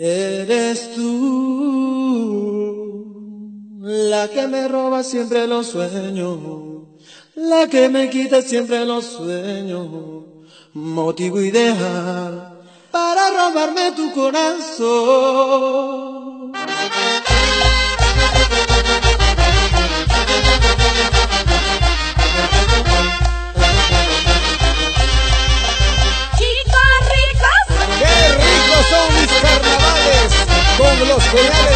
Eres tú la que me roba siempre los sueños, la que me quita siempre los sueños, motivo ideal para robarme tu corazón. Hola.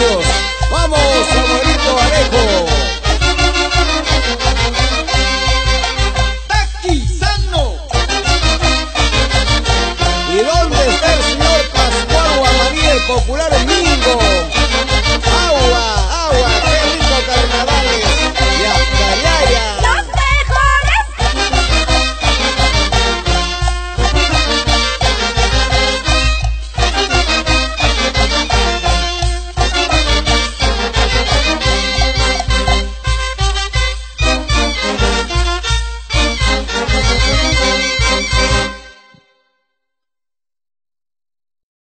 York.